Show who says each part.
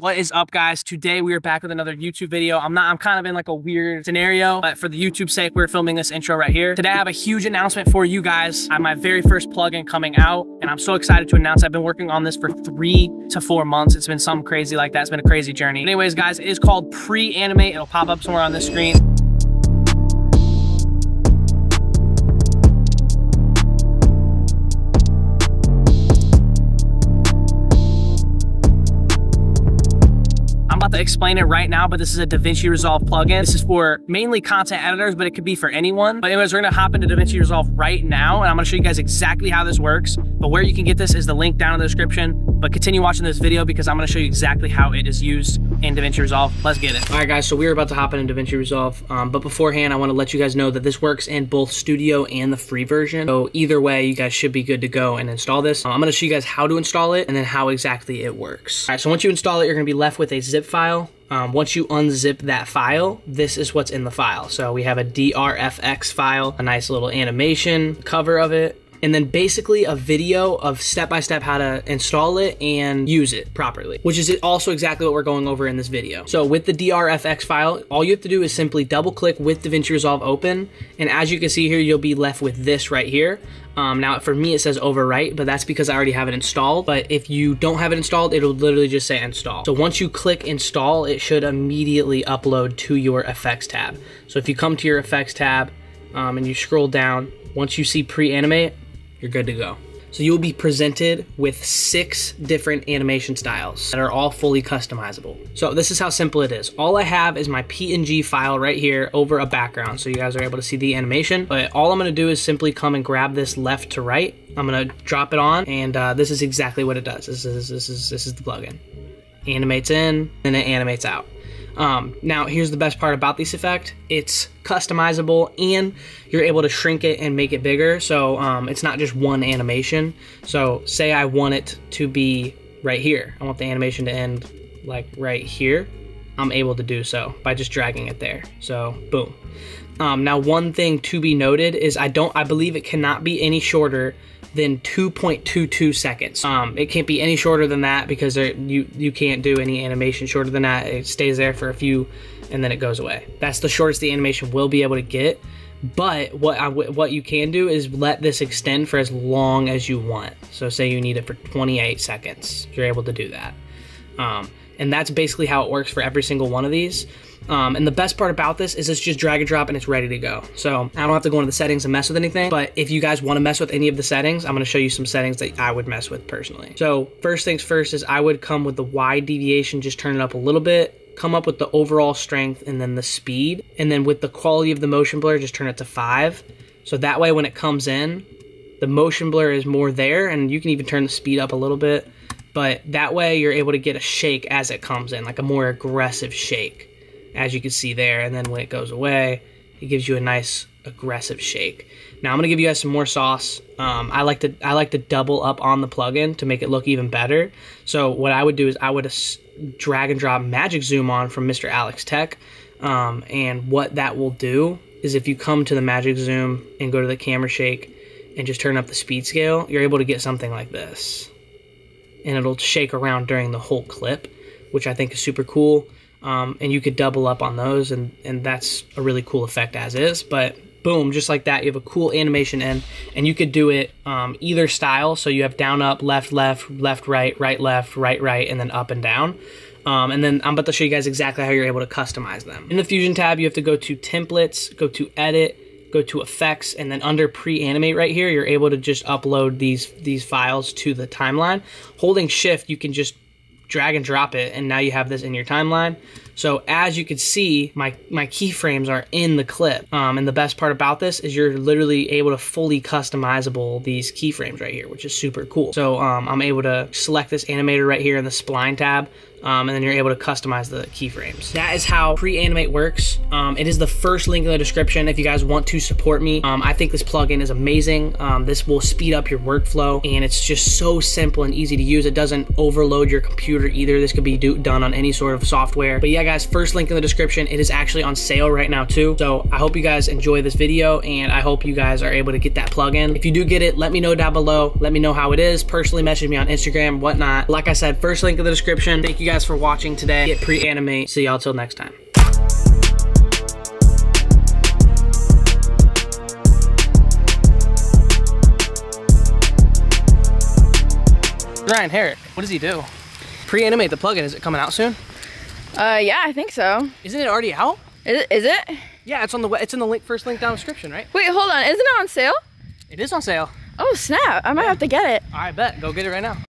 Speaker 1: What is up guys? Today we are back with another YouTube video. I'm not, I'm kind of in like a weird scenario, but for the YouTube sake, we're filming this intro right here. Today I have a huge announcement for you guys. I have my very first plugin coming out and I'm so excited to announce I've been working on this for three to four months. It's been something crazy like that. It's been a crazy journey. Anyways guys, it is called Pre-Animate. It'll pop up somewhere on the screen. About to explain it right now, but this is a DaVinci Resolve plugin. This is for mainly content editors, but it could be for anyone. But anyways, we're gonna hop into DaVinci Resolve right now, and I'm gonna show you guys exactly how this works. But where you can get this is the link down in the description. But continue watching this video because I'm gonna show you exactly how it is used in DaVinci Resolve. Let's get it. All right, guys, so we're about to hop into DaVinci Resolve. Um, but beforehand, I wanna let you guys know that this works in both Studio and the free version. So either way, you guys should be good to go and install this. Um, I'm gonna show you guys how to install it and then how exactly it works. All right, so once you install it, you're gonna be left with a zip file. Um, once you unzip that file, this is what's in the file. So we have a DRFX file, a nice little animation, cover of it, and then basically a video of step-by-step how to install it and use it properly, which is also exactly what we're going over in this video. So with the DRFX file, all you have to do is simply double click with DaVinci Resolve open. And as you can see here, you'll be left with this right here. Um, now for me, it says overwrite, but that's because I already have it installed. But if you don't have it installed, it'll literally just say install. So once you click install, it should immediately upload to your effects tab. So if you come to your effects tab um, and you scroll down, once you see pre-animate, you're good to go. So you'll be presented with six different animation styles that are all fully customizable. So this is how simple it is. All I have is my PNG file right here over a background so you guys are able to see the animation. But all I'm gonna do is simply come and grab this left to right. I'm gonna drop it on and uh, this is exactly what it does. This is, this is, this is the plugin. Animates in and it animates out. Um, now, here's the best part about this effect. It's customizable and you're able to shrink it and make it bigger. So um, it's not just one animation. So say I want it to be right here. I want the animation to end like right here. I'm able to do so by just dragging it there. So boom. Um, now, one thing to be noted is I don't, I believe it cannot be any shorter than 2.22 seconds. Um, it can't be any shorter than that because there, you you can't do any animation shorter than that. It stays there for a few, and then it goes away. That's the shortest the animation will be able to get. But what I, what you can do is let this extend for as long as you want. So say you need it for 28 seconds, you're able to do that. Um, and that's basically how it works for every single one of these. Um, and the best part about this is it's just drag and drop and it's ready to go. So I don't have to go into the settings and mess with anything. But if you guys want to mess with any of the settings, I'm going to show you some settings that I would mess with personally. So first things first is I would come with the wide deviation, just turn it up a little bit, come up with the overall strength and then the speed. And then with the quality of the motion blur, just turn it to five. So that way when it comes in, the motion blur is more there and you can even turn the speed up a little bit. But that way you're able to get a shake as it comes in, like a more aggressive shake as you can see there. And then when it goes away, it gives you a nice aggressive shake. Now I'm gonna give you guys some more sauce. Um, I like to I like to double up on the plugin to make it look even better. So what I would do is I would drag and drop Magic Zoom on from Mr. Alex Tech, um, and what that will do is if you come to the Magic Zoom and go to the camera shake and just turn up the speed scale, you're able to get something like this, and it'll shake around during the whole clip, which I think is super cool um, and you could double up on those, and and that's a really cool effect as is. But boom, just like that, you have a cool animation in, and you could do it um, either style. So you have down, up, left, left, left, right, right, left, right, right, and then up and down. Um, and then I'm about to show you guys exactly how you're able to customize them. In the Fusion tab, you have to go to Templates, go to Edit, go to Effects, and then under Pre-Animate right here, you're able to just upload these these files to the timeline. Holding Shift, you can just drag and drop it, and now you have this in your timeline. So as you can see, my, my keyframes are in the clip. Um, and the best part about this is you're literally able to fully customizable these keyframes right here, which is super cool. So um, I'm able to select this animator right here in the spline tab, um, and then you're able to customize the keyframes. That is how pre-animate works. Um, it is the first link in the description if you guys want to support me. Um, I think this plugin is amazing. Um, this will speed up your workflow and it's just so simple and easy to use. It doesn't overload your computer either. This could be do, done on any sort of software. But yeah, guys, first link in the description. It is actually on sale right now too. So I hope you guys enjoy this video and I hope you guys are able to get that plugin. If you do get it, let me know down below. Let me know how it is. Personally message me on Instagram, whatnot. Like I said, first link in the description. Thank you guys for watching today. Get pre-animate. See y'all till next time. Ryan Herrick, what does he do? Pre-animate the plugin. Is it coming out soon?
Speaker 2: Uh, yeah, I think so.
Speaker 1: Isn't it already out?
Speaker 2: Is it? Is it?
Speaker 1: Yeah, it's on the way it's in the link first link down description, right?
Speaker 2: Wait, hold on. Isn't it on sale?
Speaker 1: It is on sale.
Speaker 2: Oh snap! I might have to get it.
Speaker 1: I bet. Go get it right now.